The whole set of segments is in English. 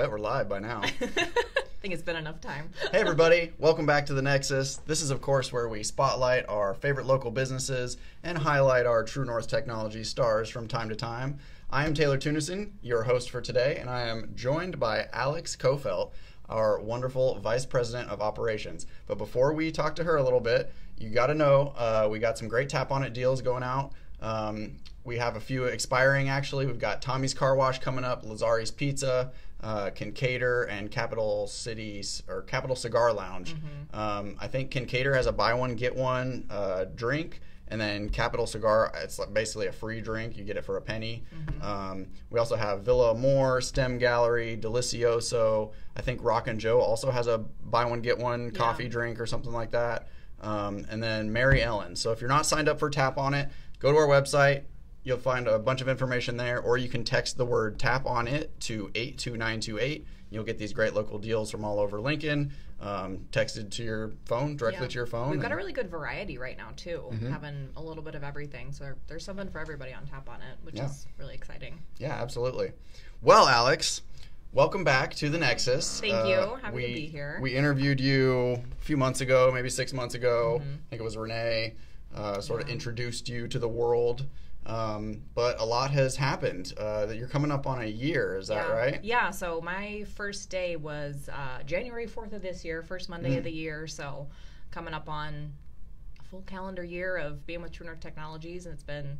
bet we're live by now. I think it's been enough time. hey, everybody, welcome back to the Nexus. This is, of course, where we spotlight our favorite local businesses and highlight our True North Technology stars from time to time. I am Taylor Tunison, your host for today, and I am joined by Alex Coffelt, our wonderful Vice President of Operations. But before we talk to her a little bit, you got to know uh, we got some great tap on it deals going out. Um, we have a few expiring actually. We've got Tommy's Car Wash coming up, Lazari's Pizza, uh, Kinkaider, and Capital Cities or Capital Cigar Lounge. Um, I think Kinkaider has a buy one get one uh, drink, and then Capital Cigar it's like basically a free drink. You get it for a penny. Um, we also have Villa Moore, STEM Gallery, Delicioso. I think Rock and Joe also has a buy one get one coffee drink or something like that. Um, and then Mary Ellen. So if you're not signed up for Tap on it, go to our website. You'll find a bunch of information there, or you can text the word tap on it to 82928. You'll get these great local deals from all over Lincoln, um, texted to your phone, directly Yeah. to your phone. We've got a really good variety right now too, Mm-hmm. having a little bit of everything. So there's something for everybody on tap on it, which Yeah. is really exciting. Yeah, absolutely. Well, Alex, welcome back to the Nexus. Uh, Thank you. Happy to we, be here. We interviewed you a few months ago, maybe six months ago. I think it was Renee. Uh, sort of Mm-hmm. Introduced you to the world. Um, but a lot has happened. Uh, that you're coming up on a year, is that yeah. right? Yeah. So my first day was uh, January 4th of this year, first Monday Mm. of the year. So coming up on a full calendar year of being with True North Technologies, and it's been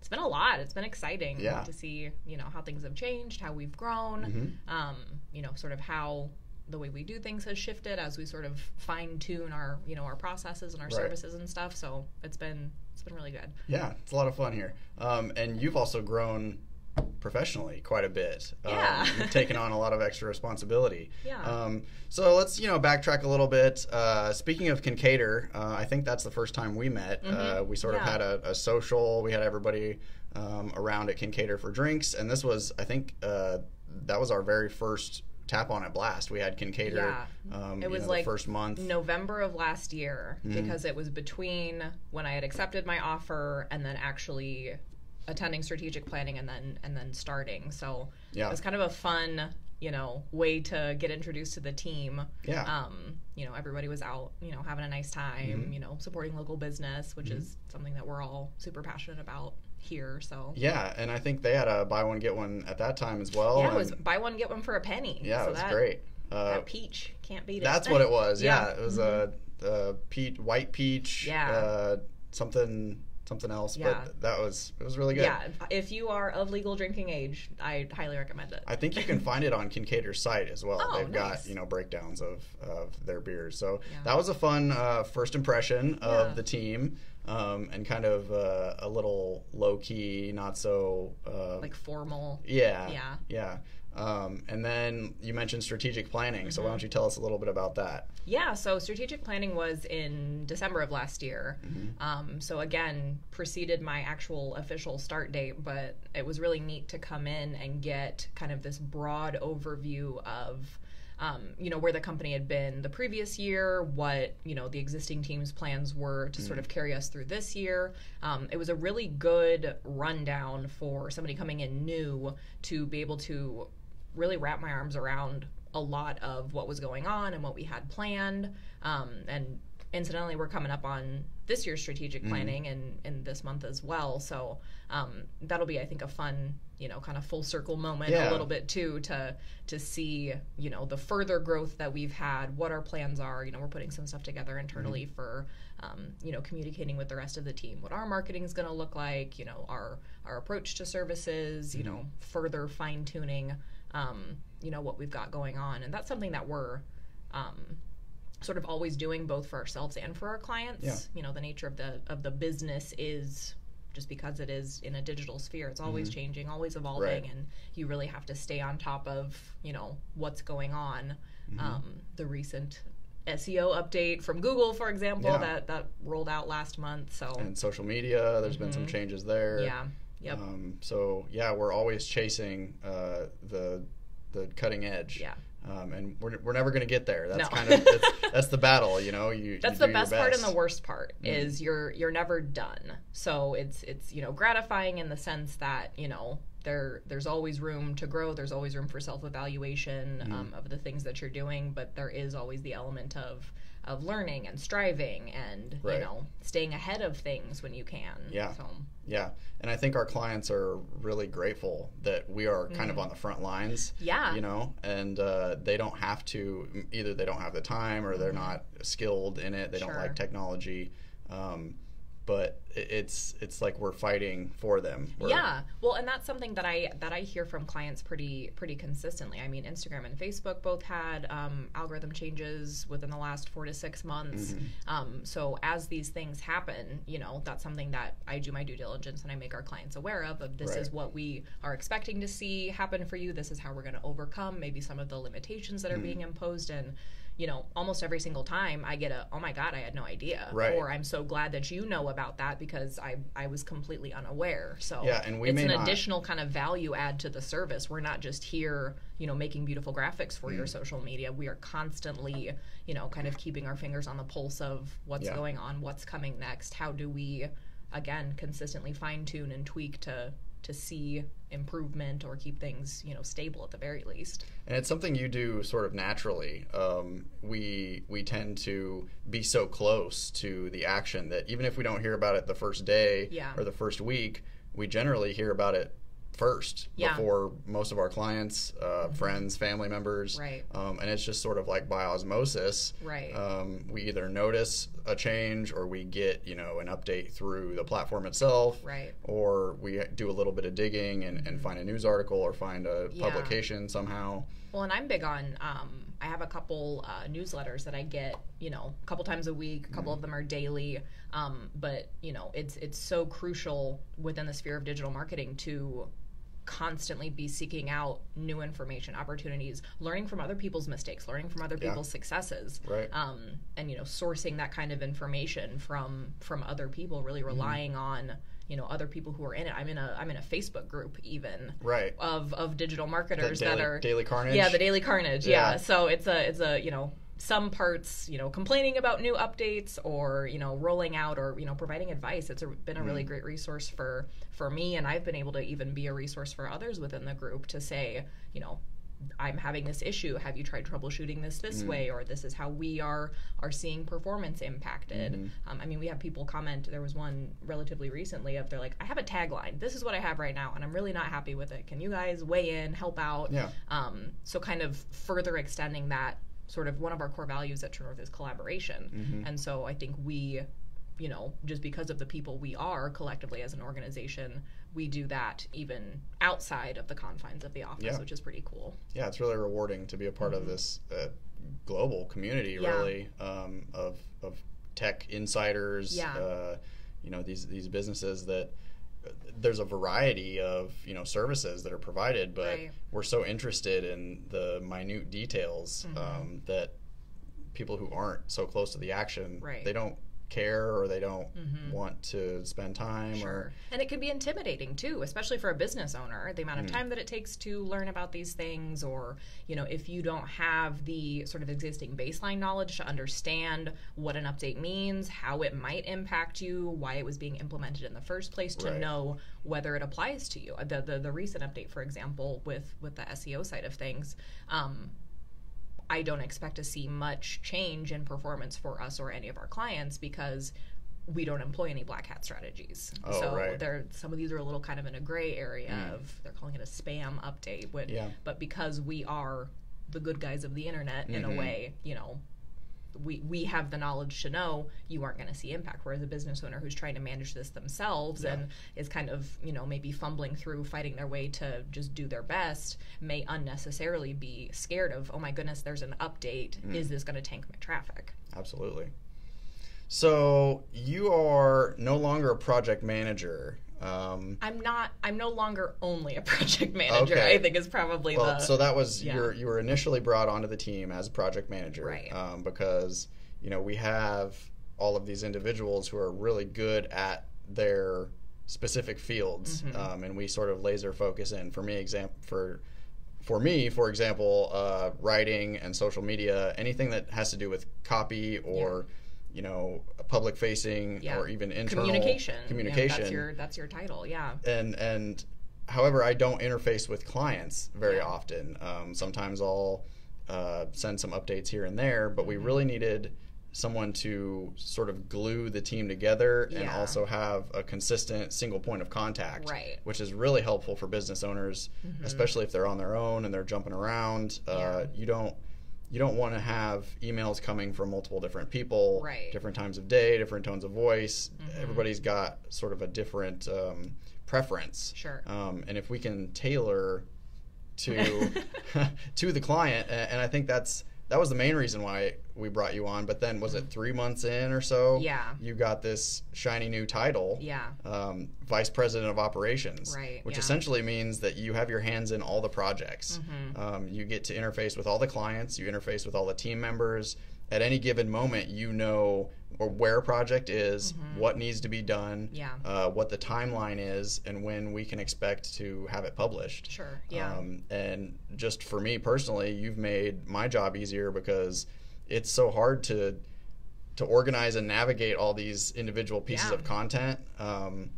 it's been a lot. It's been exciting Yeah. to see you know how things have changed, how we've grown, Mm-hmm. um, you know, sort of how the way we do things has shifted as we sort of fine tune our you know our processes and our Right. services and stuff. So it's been it's been really good. Yeah, it's a lot of fun here. Um, and you've also grown professionally quite a bit. Um, Yeah. you've taken on a lot of extra responsibility. Yeah. Um, so let's you know backtrack a little bit. Uh, speaking of Kinkaider, uh, I think that's the first time we met. Uh, we sort of Mm-hmm. Had a, a social. We had everybody um, around at Kinkaider for drinks, and this was I think uh, that was our very first tap on at blast. We had Kinkaider. Yeah. Um, It you was know, like the first month. November of last year Mm-hmm. because it was between when I had accepted my offer and then actually attending strategic planning and then and then starting. So Yeah. it was kind of a fun, you know, way to get introduced to the team. Yeah. Um, you know, everybody was out, you know, having a nice time, Mm-hmm. you know, supporting local business, which is something that we're all super passionate about here. So Yeah, and I think they had a buy one get one at that time as well. yeah, it was buy one get one for a penny. yeah, so it was that, great. Uh, That peach can't beat it. That's what it was. Yeah, Yeah. it was a, a peach, white peach. Yeah. Uh, something, something else. Yeah. But that was it was really good. Yeah, if you are of legal drinking age, I highly recommend it. I think you can find it on Kinkaider's site as well. Oh, They've got you know breakdowns of, of their beers. So Yeah. that was a fun uh, first impression of Yeah. the team, um, and kind of uh, a little low key, not so uh, like formal. yeah, Yeah. yeah. Um, and then you mentioned strategic planning. So why Mm-hmm. don't you tell us a little bit about that? Yeah, so strategic planning was in December of last year. Mm-hmm. Um, so again, preceded my actual official start date, but it was really neat to come in and get kind of this broad overview of. Um, you know where the company had been the previous year, what you know the existing team's plans were to sort of carry us through this year. Um, it was a really good rundown for somebody coming in new to be able to really wrap my arms around a lot of what was going on and what we had planned. Um, and incidentally, we're coming up on this year's strategic planning and in this month as well. So um, that'll be, I think, a fun, you know, kind of full circle moment Yeah. a little bit too to to see, you know, the further growth that we've had, what our plans are. You know, we're putting some stuff together internally for, um, you know, communicating with the rest of the team, what our marketing is going to look like. You know, our our approach to services. You know, further fine tuning um, you know what we've got going on and that's something that we're um, sort of always doing both for ourselves and for our clients Yeah. you know the nature of the of the business is just because it is in a digital sphere it's always changing always evolving Mm-hmm. Right. and you really have to stay on top of you know what's going on Mm-hmm. um, the recent SEO update from Google, for example, Yeah. that that rolled out last month. So And social media, there's been some changes there. Mm-hmm. yeah, yep, Um, so yeah, we're always chasing uh, the the cutting edge. yeah. Um, and we're, we're never going to get there. That's No. kind of that's, that's the battle, you know. You That's you the your best, part and. The worst part is you're you're never done. So it's it's you know gratifying in the sense that you know there there's always room to grow. There's always room for self evaluation Mm-hmm. um, of the things that you're doing, but there is always the element of of learning and striving and Right. you know staying ahead of things when you can. Yeah. So Yeah, and I think our clients are really grateful that we are kind of on the front lines. Mm. Yeah. you know, and uh, they don't have to. Either they don't have the time, or they're not skilled in it. They don't Mm-hmm. Like technology. Um, but it's it's like we're fighting for them. We're- yeah. Well and that's something that i that i hear from clients pretty pretty consistently. I mean instagram and facebook both had um, algorithm changes within the last four to six months. Um, so as these things happen you know that's something that i do my due diligence and i make our clients aware of of this is what we are expecting to see happen for you. This is how we're going to overcome maybe some of the limitations that are being imposed and you know almost every single time i get a oh my god i had no idea Right. or i'm so glad that you know about that because i i was completely unaware so Yeah, and we it's an not- additional kind of value add to the service we're not just here you know making beautiful graphics for Mm. your social media we are constantly you know kind of keeping our fingers on the pulse of what's Yeah. going on what's coming next how do we again consistently fine tune and tweak to to see improvement or keep things you know stable at the very least and it's something you do sort of naturally. Um, we we tend to be so close to the action that even if we don't hear about it the first day Yeah. or the first week, we generally hear about it first Yeah. Mm-hmm. before most of our clients, uh, friends, family members. Right. Um, and it's just sort of like by osmosis. Right. Um, we either notice a change or we get you know an update through the platform itself. Right. Or we do a little bit of digging and, and find a news article or find a Yeah. publication somehow. Well, and I'm big on. Um, I have a couple uh, newsletters that I get, you know, a couple times a week. A couple of them are daily. Um, but you know, it's it's so crucial within the sphere of digital marketing to constantly be seeking out new information, opportunities, learning from other people's mistakes, learning from other Yeah. people's successes, Right. um, and you know, sourcing that kind of information from from other people. Really Mm-hmm. relying on you know other people who are in it. I'm in a I'm in a Facebook group even Right. of of digital marketers daily, that are daily carnage. yeah, the Daily Carnage. Yeah. Yeah. So it's a it's a you know some parts you know complaining about new updates or you know rolling out or you know providing advice. It's a, been a Mm. really great resource for for me, and I've been able to even be a resource for others within the group to say you know. I'm having this issue. Have you tried troubleshooting this Mm. this way, or this is how we are are seeing performance impacted? Mm-hmm. Um, I mean, we have people comment. There was one relatively recently of they're like, I have a tagline. This is what I have right now, and I'm really not happy with it. Can you guys weigh in, help out? Yeah. Um, so kind of further extending that sort of one of our core values at True North is collaboration. Mm-hmm. And so I think we, you know, just because of the people we are collectively as an organization, we do that even outside of the confines of the office, Yeah. which is pretty cool. yeah, it's really rewarding to be a part of this uh, global community, Mm-hmm. Yeah. really, um, of of tech insiders. Yeah. Uh, you know these these businesses that there's a variety of you know services that are provided, but Right. we're so interested in the minute details Mm-hmm. um, that people who aren't so close to the action, Right. they don't care or they don't want to spend time or Sure. And it can be intimidating too, especially for a business owner, the amount of time that it takes to learn about these things or, you know, if you don't have the sort of existing baseline knowledge to understand what an update means, how it might impact you, why it was being implemented in the first place to Right. know whether it applies to you. The, the the recent update, for example, with with the SEO side of things, um, I don't expect to see much change in performance for us or any of our clients because we don't employ any black hat strategies. Oh, so right. they're some of these are a little kind of in a gray area of they're calling it a spam update. But Yeah. but because we are the good guys of the internet in Mm-hmm. a way, you know, we we have the knowledge to know you aren't going to see impact. Whereas a business owner who's trying to manage this themselves and is kind of you know maybe fumbling through, fighting their way to just do their best, may unnecessarily be scared of oh my goodness, there's an update. Mm. Is this going to tank my traffic? Absolutely. So you are no longer a project manager. Um, I'm not. I'm no longer only a project manager. Okay. I think is probably well, the so that was yeah. your you were initially brought onto the team as a project manager, Right. Um, because you know we have all of these individuals who are really good at their specific fields, Mm-hmm. um, and we sort of laser focus in. For me, example for for me, for example, uh, writing and social media, anything that has to do with copy or you know public facing Yeah. or even internal communication. Communication that's your that's your title. Yeah. and and however, I don't interface with clients very Yeah. often. Um, sometimes I'll uh, send some updates here and there, but Mm-hmm. we really needed someone to sort of glue the team together and also have a consistent single point of contact, Right. Mm-hmm. which is really helpful for business owners, especially if they're on their own and they're jumping around. Uh, Yeah. You don't you don't want to have emails coming from multiple different people, Right. Mm-hmm. different times of day, different tones of voice. Everybody's got sort of a different um, preference. Sure. Um, and if we can tailor to to the client, and I think that's that was the main reason why we brought you on. But then was it three months in or so? Yeah. You got this shiny new title. Yeah. Um, Vice President of Operations, Right, which yeah. essentially means that you have your hands in all the projects. Mm-hmm. Um, you get to interface with all the clients. You interface with all the team members. At any given moment, you know or where a project is, what needs to be done, Mm-hmm. Yeah. uh, what the timeline is, and when we can expect to have it published. Sure. Yeah. Um, and just for me personally, you've made my job easier because it's so hard to to organize and navigate all these individual pieces Yeah. of content um,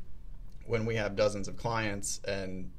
when we have dozens of clients and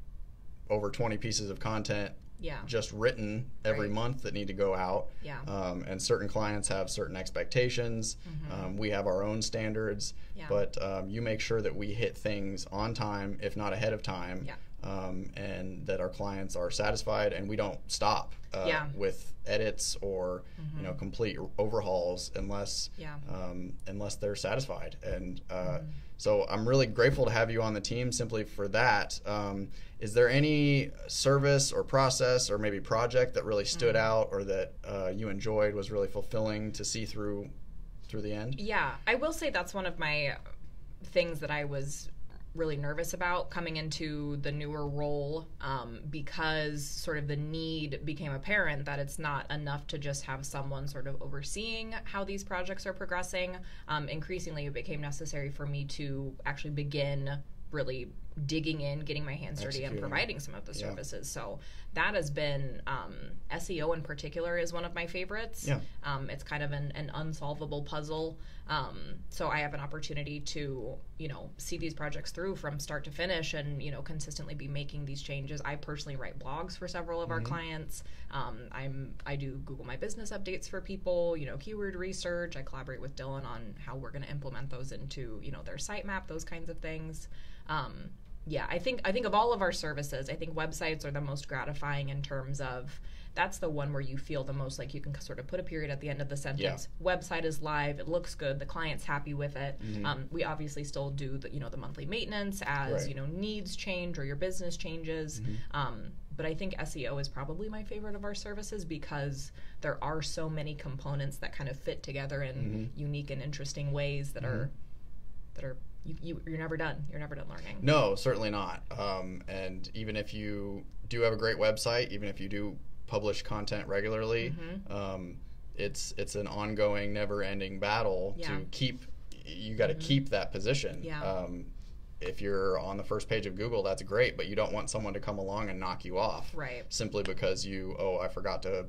over 20 pieces of content yeah. just written every Right. month that need to go out. Yeah. Um, and certain clients have certain expectations. Um, we have our own standards, Mm-hmm. Yeah. but um, you make sure that we hit things on time, if not ahead of time, Yeah. um, and that our clients are satisfied, and we don't stop uh, Yeah. with edits or you know complete overhauls unless Yeah. um, unless they're satisfied. And uh, Mm-hmm. So I'm really grateful to have you on the team simply for that. Um, is there any service or process or maybe project that really stood Mm-hmm. out or that uh, you enjoyed was really fulfilling to see through through the end? Yeah, I will say that's one of my things that I was really nervous about coming into the newer role um, because sort of the need became apparent that it's not enough to just have someone sort of overseeing how these projects are progressing. Um, increasingly, it became necessary for me to actually begin really digging in, getting my hands dirty, and providing some of the Yeah. services. So that has been um, SEO in particular is one of my favorites. Yeah. Um, it's kind of an, an unsolvable puzzle. Um, so I have an opportunity to, you know, see these projects through from start to finish and, you know, consistently be making these changes. I personally write blogs for several of our clients. Um, I'm, I do Google My Business updates for people, you know, keyword research. I collaborate with Dylan on how we're going to implement those into, you know, their sitemap, those kinds of things. Um, yeah, I think I think of all of our services, I think websites are the most gratifying in terms of that's the one where you feel the most like you can sort of put a period at the end of the sentence. Website is live, it looks good, the client's happy with it. Um, we obviously still do the you know the monthly maintenance as Right. you know needs change or your business changes. Um, but I think SEO is probably my favorite of our services because there are so many components that kind of fit together in unique and interesting ways that are that are you, you you're never done. You're never done learning. No, certainly not. Um, and even if you do have a great website, even if you do publish content regularly, Mm-hmm. um, it's it's an ongoing, never-ending battle Yeah. Mm-hmm. to keep. You got to keep that position. Yeah. Um, if you're on the first page of Google, that's great, but you don't want someone to come along and knock you off Right. simply because you oh I forgot to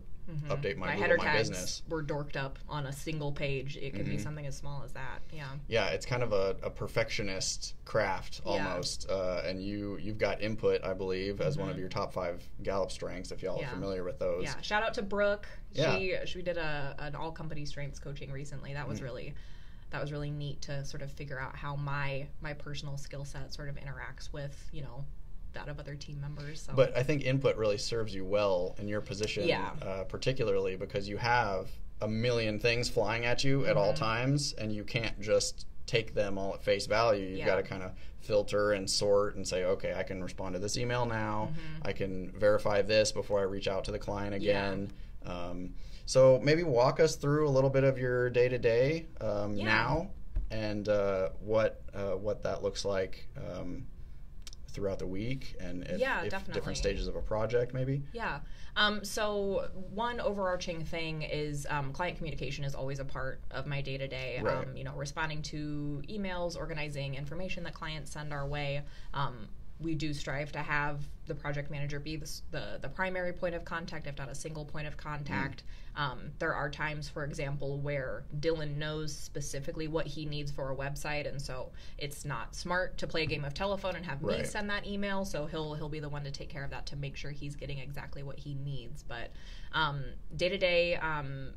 update my, my header My tags Business. were dorked up on a single page. It could Mm-hmm. be something as small as that. Yeah. yeah it's kind of a, a perfectionist craft Yeah. almost uh, and you you've got input i believe as one of your top five gallup strengths if y'all Mm-hmm. Yeah. are familiar with those Yeah. Shout out to Brooke. Yeah. She she did a an all company strengths coaching recently. That was really that was really neat to sort of figure out how my my personal skill set sort of interacts with, you know, that of other team members. So but i think input really serves you well in your position Yeah. uh, particularly because you have a million things flying at you at all Mm-hmm. times and you can't just take them all at face value you've Yeah. got to kind of filter and sort and say okay i can respond to this email now i can verify this before i reach out to the client Mm-hmm. Yeah. again um, so maybe walk us through a little bit of your day to day now and uh, what uh, what that looks like um, throughout the week and if, Yeah, if definitely. different stages of a project maybe Yeah. Um, so one overarching thing is um, client communication is always a part of my day to day. Right. You know, responding to emails, organizing information that clients send our way. Um, we do strive to have the project manager be the, the, the primary point of contact, if not a single point of contact. Mm. Um, there are times, for example, where Dylan knows specifically what he needs for a website, and so it's not smart to play a game of telephone and have right. me send that email. So he'll he'll be the one to take care of that to make sure he's getting exactly what he needs. But day to day,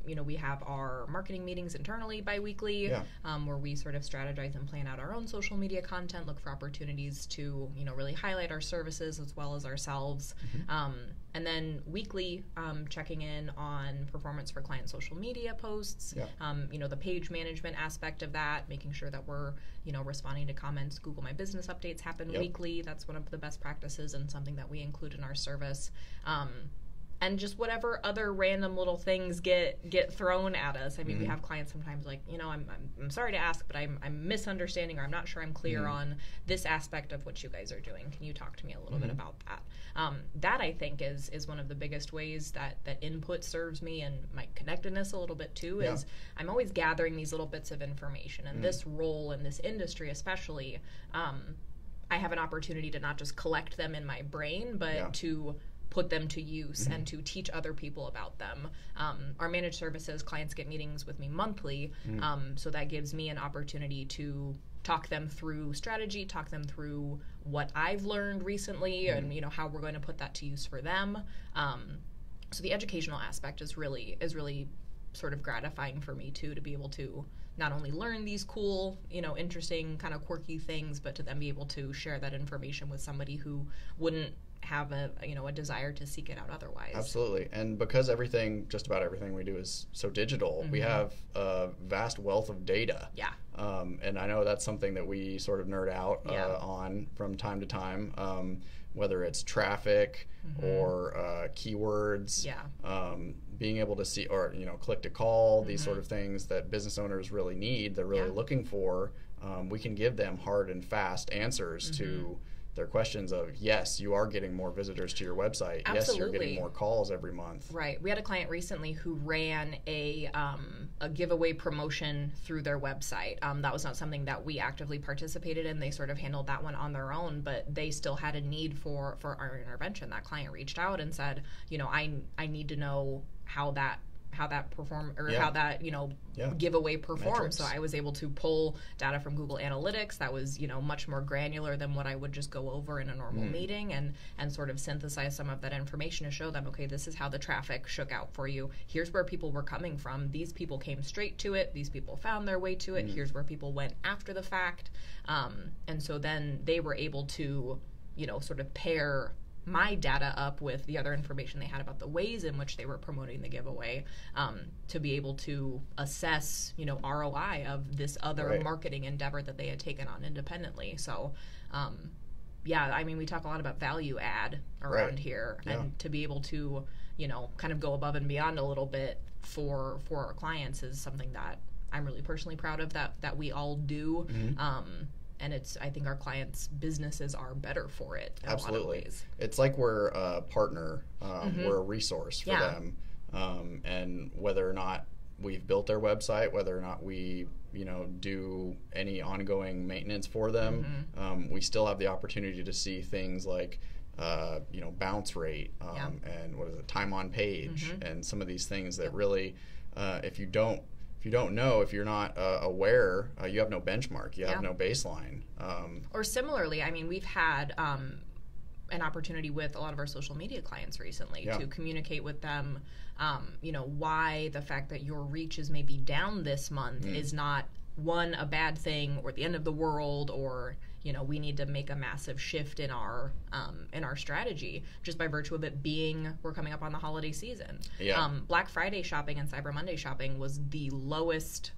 you know, we have our marketing meetings internally biweekly, yeah. um, where we sort of strategize and plan out our own social media content, look for opportunities to you know really highlight our services as well as ourselves. Mm-hmm. Um, and then weekly um, checking in on performance for client social media posts yeah. um, you know the page management aspect of that making sure that we're you know responding to comments google my business updates happen yep. weekly that's one of the best practices and something that we include in our service um, and just whatever other random little things get get thrown at us. I mean, mm-hmm. we have clients sometimes like, you know, I'm, I'm, I'm sorry to ask, but I'm, I'm misunderstanding or I'm not sure I'm clear mm-hmm. on this aspect of what you guys are doing. Can you talk to me a little mm-hmm. bit about that? Um, that I think is is one of the biggest ways that that input serves me and my connectedness a little bit too. Is yeah. I'm always gathering these little bits of information, and mm. this role in this industry, especially. Um, I have an opportunity to not just collect them in my brain, but yeah. to put them to use mm-hmm. and to teach other people about them. Um, our managed services clients get meetings with me monthly, mm-hmm. um, so that gives me an opportunity to talk them through strategy, talk them through what I've learned recently, mm-hmm. and you know how we're going to put that to use for them. Um, so the educational aspect is really is really sort of gratifying for me too to be able to not only learn these cool, you know, interesting kind of quirky things, but to then be able to share that information with somebody who wouldn't have a you know a desire to seek it out otherwise. Absolutely, and because everything, just about everything we do is so digital, mm-hmm. we have a vast wealth of data. Yeah. Um, and I know that's something that we sort of nerd out uh, yeah. on from time to time, um, whether it's traffic mm-hmm. or uh, keywords. Yeah. Um, being able to see or you know click to call mm-hmm. these sort of things that business owners really need, they're really yeah. looking for. Um, we can give them hard and fast answers to mm-hmm their questions of yes, you are getting more visitors to your website. Absolutely. Yes, you're getting more calls every month. Right. We had a client recently who ran a um, a giveaway promotion through their website. Um, that was not something that we actively participated in. They sort of handled that one on their own, but they still had a need for for our intervention. That client reached out and said, you know, I I need to know how that how that perform or yeah. how that you know yeah. giveaway performed. So I was able to pull data from Google Analytics that was you know much more granular than what I would just go over in a normal mm. meeting, and and sort of synthesize some of that information to show them okay this is how the traffic shook out for you. Here's where people were coming from. These people came straight to it. These people found their way to it. Mm. Here's where people went after the fact, um, and so then they were able to you know sort of pair my data up with the other information they had about the ways in which they were promoting the giveaway um, to be able to assess you know ROI of this other right. marketing endeavor that they had taken on independently so um, yeah I mean we talk a lot about value add around right. here yeah. and to be able to you know kind of go above and beyond a little bit for for our clients is something that I'm really personally proud of that that we all do mm-hmm. um, and it's I think our clients' businesses are better for it. Absolutely, it's like we're a partner, um, mm-hmm. we're a resource for yeah. them, um, and whether or not we've built their website, whether or not we you know do any ongoing maintenance for them, mm-hmm. um, we still have the opportunity to see things like. Uh, you know, bounce rate um, yeah. and what is it, time on page, mm-hmm. and some of these things that really, uh, if you don't if you don't know, if you're not uh, aware, uh, you have no benchmark, you have yeah. no baseline. Um, or similarly, I mean, we've had um, an opportunity with a lot of our social media clients recently yeah. to communicate with them, um, you know, why the fact that your reach is maybe down this month mm. is not one a bad thing or the end of the world or you know we need to make a massive shift in our um, in our strategy just by virtue of it being we're coming up on the holiday season. Yeah. Um, Black Friday shopping and Cyber Monday shopping was the lowest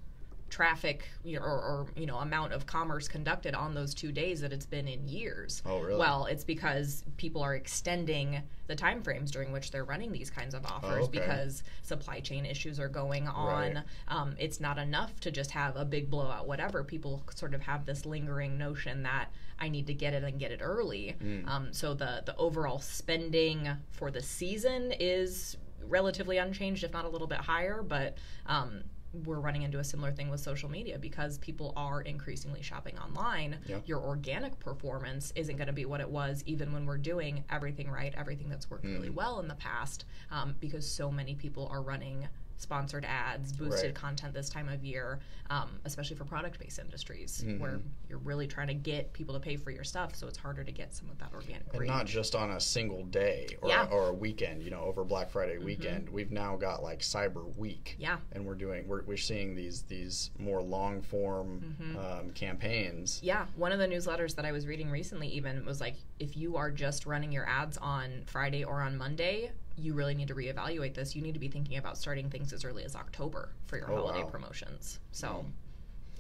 traffic or, or, you know amount of commerce conducted on those two days that it's been in years. Oh, really? Well, it's because people are extending the time frames during which they're running these kinds of offers oh, okay. because supply chain issues are going on. Right. Um, it's not enough to just have a big blowout, whatever. People sort of have this lingering notion that I need to get it and get it early. Mm. Um, so the the overall spending for the season is relatively unchanged, if not a little bit higher, but um, we're running into a similar thing with social media because people are increasingly shopping online. Yeah. Your organic performance isn't going to be what it was, even when we're doing everything right, everything that's worked really Mm. well in the past, um, because so many people are running sponsored ads, boosted Right. content this time of year, um, especially for product based industries Mm-hmm. where you're really trying to get people to pay for your stuff. So it's harder to get some of that organic and reach. not just on a single day or, Yeah. or a weekend you know over black friday weekend we've now got like cyber week Yeah. and we're doing we're, we're seeing these these more long form Mm-hmm. um, campaigns Yeah, one of the newsletters that I was reading recently even was like, if you are just running your ads on Friday or on Monday, you really need to reevaluate this. You need to be thinking about starting things as early as October for your Oh, holiday wow. promotions. So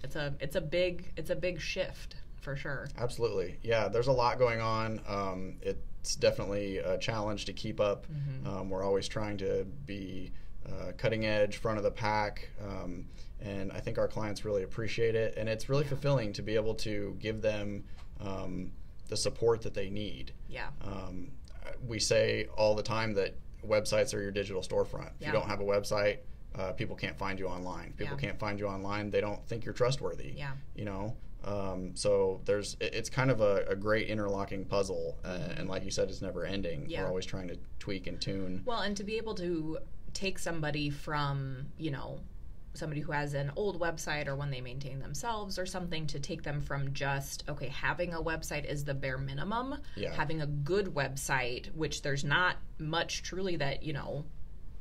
it's a it's a big it's a big shift for sure. Absolutely. Yeah, there's a lot going on. Um, it's definitely a challenge to keep up. Um, we're always trying to be uh, cutting edge, front of the pack. Um, and I think our clients really appreciate it. And it's really fulfilling to be able to give them um, the support that they need. Yeah. Um, we say all the time that websites are your digital storefront. If Yeah. you don't have a website, uh, people can't find you online. People Yeah. can't find you online. They don't think you're trustworthy. Yeah. You know. Um, so there's it- it's kind of a, a great interlocking puzzle, uh, and like you said, it's never ending. Yeah. We're always trying to tweak and tune. Well, and to be able to take somebody from, you know, somebody who has an old website or one they maintain themselves or something to take them from just, okay, having a website is the bare minimum, Yeah. having a good website, which there's not much truly that, you know,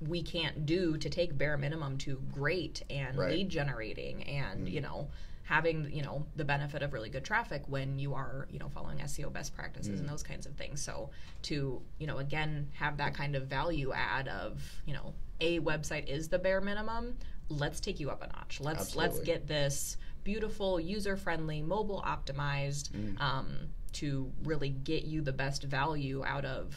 we can't do to take bare minimum to great and Right. lead generating and, mm-hmm. you know, having you know the benefit of really good traffic when you are you know following SEO best practices and mm. those kinds of things. So to you know again have that kind of value add of you know a website is the bare minimum. Let's take you up a notch. Let's let's get this beautiful, user friendly, mobile optimized um, to really get you the best value out of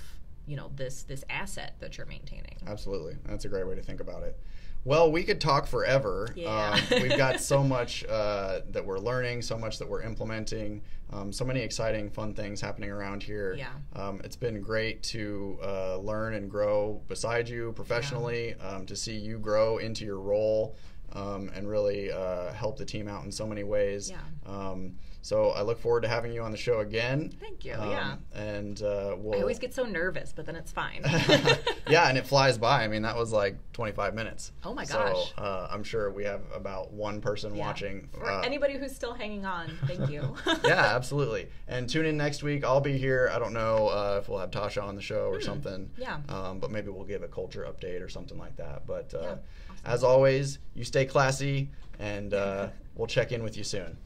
you know this this asset that you're maintaining. Absolutely, that's a great way to think about it. Well, we could talk forever. Yeah. Um, we've got so much uh, that we're learning, so much that we're implementing, um, so many exciting, fun things happening around here. Yeah. Um, it's been great to uh, learn and grow beside you professionally, um, to see you grow into your role. Um, and really uh, help the team out in so many ways. Yeah. Um, so I look forward to having you on the show again. Thank you. Um, yeah. And uh, we'll I always get so nervous, but then it's fine. yeah, and it flies by. I mean, that was like 25 minutes. Oh my So gosh. uh, I'm sure we have about one person Yeah. watching. For Uh, anybody who's still hanging on, thank you. yeah, absolutely. And tune in next week. I'll be here. I don't know uh, if we'll have Tasha on the show or something. Hmm. Yeah. Um, but maybe we'll give a culture update or something like that. But uh, Yeah, as always, you stay classy, and uh, we'll check in with you soon.